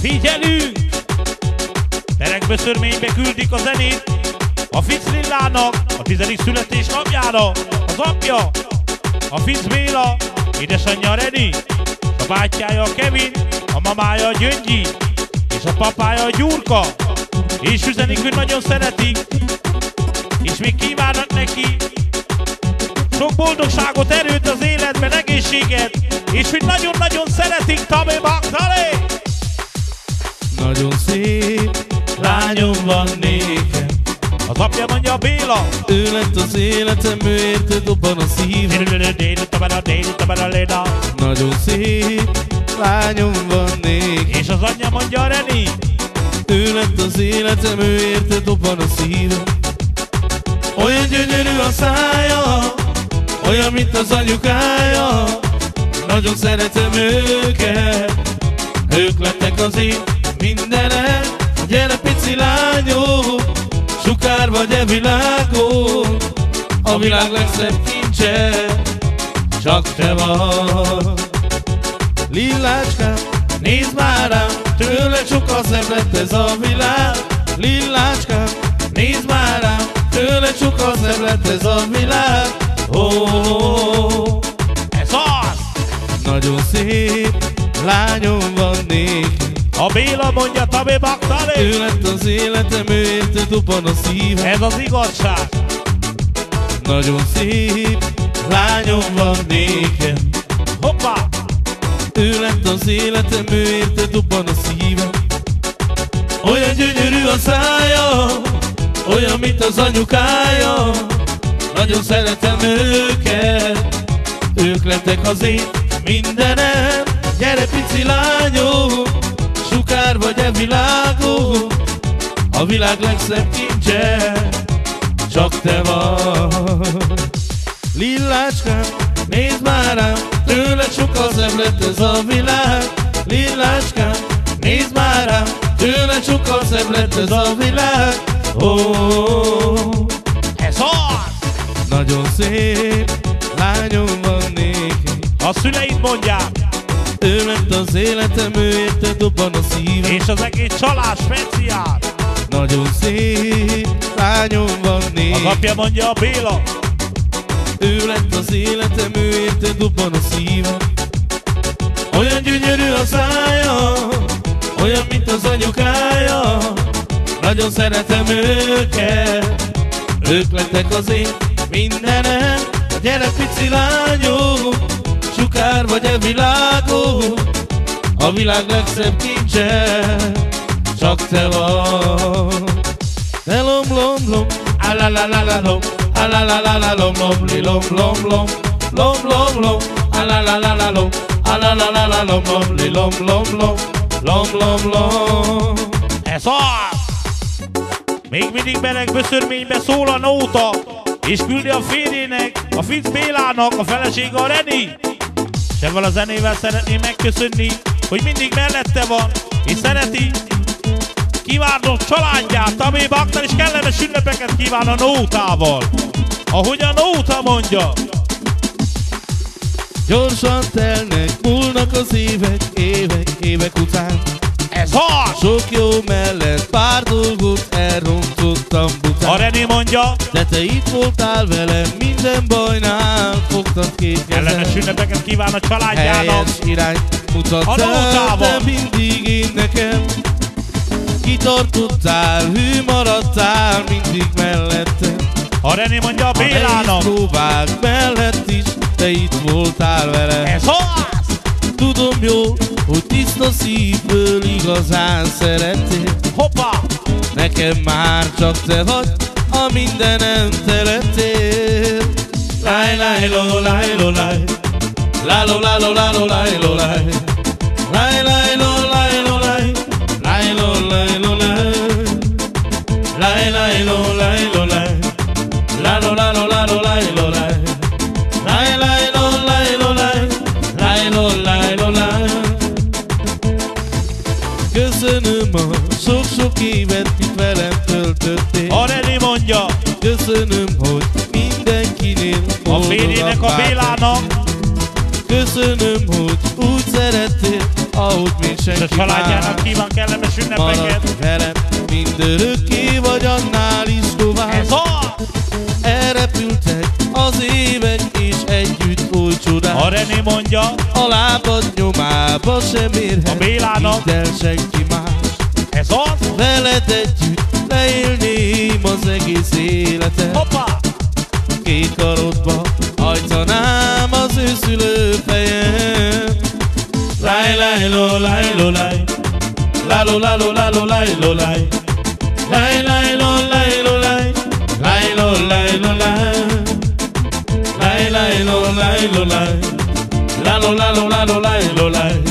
Figyelünk! Perekböszörménybe küldik a zenét a Fic Lillának a tizedik születésnapjára az apja, a Fic Béla, édesanyja Reni, a bátyjája Kevin, a mamája Gyöngyi, és a papája Gyurka, és üzenik, hogy nagyon szeretik, és még kívánnak neki sok boldogságot, erőt az életben, egészséget, és hogy nagyon-nagyon szeretik! Nagyon szép lányom van nékem Az apja mondja Béla! Ő lett az életem, ő érte dobban a szívem Nagyon szép lányom van nékem És az anyja mondja Reni! Ő lett az életem, ő érte dobban a szívem Olyan gyönyörű a szája Olyan, mint az anyukája Nagyon szeretem őket Ők lettek az én mindenem Gyere pici lányom Sukár vagy e világon A világ legszebb kincse Csak te vagy Lillácskám, nézd már rám Tőle sokkal szebb lett ez a világ Lillácskám, nézd már rám Tőle sokkal szebb lett ez a világ oh, oh, oh. Ez az! Nagyon szép lányom van nékem A Béla mondja Tabi Baktali! Ő lett az életem, ő érte dupan a szívem Ez az igazság! Nagyon szép lányom van nékem Hoppá! Ő lett az életem, ő érte dubban a szívem Olyan gyönyörű a szája Olyan, mint az anyukája Nagyon szeretem őket Ők lettek az én mindenem Gyere pici lányom Sukár vagy e világon A világ legszebb kincse Csak te vagy Lillácskám, nézd már rám, tőled sokkal szebb lett ez a világ. Lillácskám, nézd már rám, tőled sokkal szebb lett ez a világ. Oh, Ez az! nagyon szép lányom van nékem. A szüleid mondják! Ő lett az életem, ő érte szívem. És az egész család speciál! Nagyon szép lányom van Az nékem. apja mondja a Béla! Ő lett az életem, ő érte dubban a szívem Olyan gyönyörű a szája Olyan, mint az anyukája Nagyon szeretem őket Ők lettek az én mindenem Gyere pici lányom Sukár vagy e világon A világ legszebb kincse Csak te vagy De lom lom lom A la la la la lom li lom lom lom Lom lom lom A la la la la lom li lom lom lom Lom lom lom Ez az! Még mindig meleg böszörménybe szól a nóta, és küldi a férjének, a Fic Bélának, a felesége a Reni. Ebben a zenével szeretném megköszönni, hogy mindig mellette van, és szereti. Kívánom családját, Tabé Baktar, és kellemes ünnepeket kíván a nótával. Ahogy a nóta mondja. Gyorsan telnek, múlnak az évek, évek, évek után Ez az! Sok jó mellett pár dolgot elrontottam A bután Reni mondja, De te itt voltál velem, minden bajnál fogtad két kezem ünnepeket kíván a családjának. Helyes irányt A nótával. de mindig én nekem Kitartottál, hű maradtál mindig mellettem A Reni mondja a A Bélának. próbák mellett is, te itt voltál velem Ez az! Tudom jól, hogy tiszta szívből igazán szerettél Hoppá! Nekem már csak te vagy, a mindenem te lettél Láj, láj, lo, láj, lo, láj Lá, lo, lá, lo, lá, lo, láj, lo, láj Láj, láj, lo, láj, lo, láj Láj, lo, láj, lo, láj Láj, láj, lo, láj, lo, láj Lá, lo, lá, lo, lá, lo, láj, lo, láj Láj, láj, lo, láj, lo, láj Láj, lo, láj, lo, láj Köszönöm a sok-sok évet, itt velem töltöttél A Reni mondja Köszönöm, hogy mindenkinél a férjének a. Bélának. Köszönöm, hogy úgy szerettél, ahogy még És a senki családjának kíván kellemes ünnepeket. Velem, mindörökké vagy annál is tovább. Ez az! Elrepültek az évek, és együtt oly csodás. A René mondja, A lábad nyomába sem érhet, A Bélának. hidd el senki más. ez az! Veled együtt leélném az egész életet. Hoppá! Láj, láj, lo, láj, lo, láj. Lálo, lálo, lálo, láj, lo, láj. Láj, láj, lo, láj, lo, láj. Láj, lo, láj, lo, láj. Láj, láj, lo, láj, lo, láj. Lálo, lálo, lálo, láj, lo, láj.